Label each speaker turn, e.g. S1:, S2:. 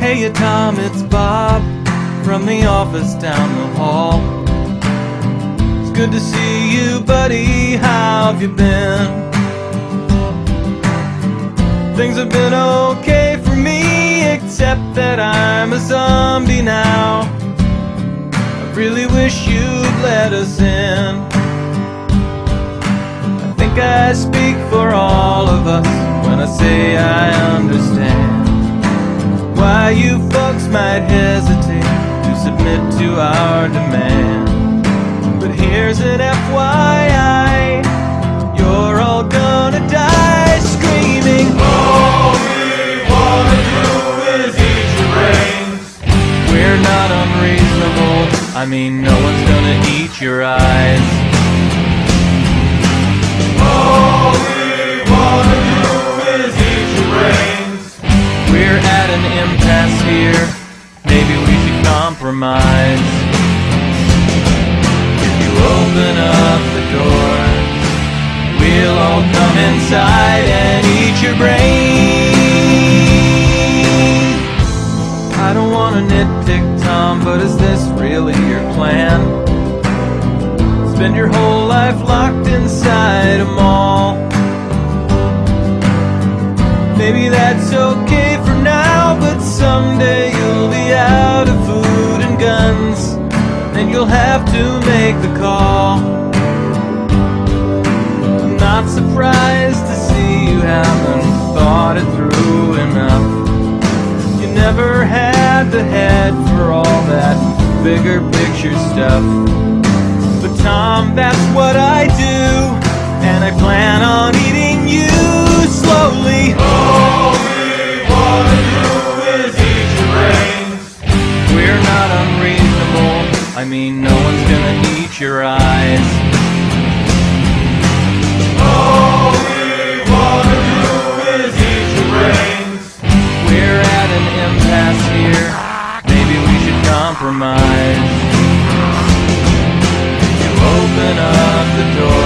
S1: Hey, Tom, it's Bob from the office down the hall. It's good to see you, buddy. How have you been? Things have been okay for me, except that I'm a zombie now. I really wish you'd let us in. I think I speak for all of us when I say I understand why you folks might hesitate to submit to our demand. But here's an FYI you're all gonna die screaming. All we wanna do is eat your brains. We're not unreasonable, I mean, no one's gonna eat your eyes. Impasse here. Maybe we should compromise. If you open up the door, we'll all come inside and eat your brains. I don't wanna nitpick, Tom, but is this really your plan? Spend your whole life locked inside a mall. Maybe that's okay for but someday you'll be out of food and guns, and you'll have to make the call. I'm not surprised to see you haven't thought it through enough. You never had the head for all that bigger picture stuff. But Tom, that's what I do, and I plan mean, no one's gonna need your eyes. All we wanna do is eat your brains. We're at an impasse here. Maybe we should compromise. You open up the door.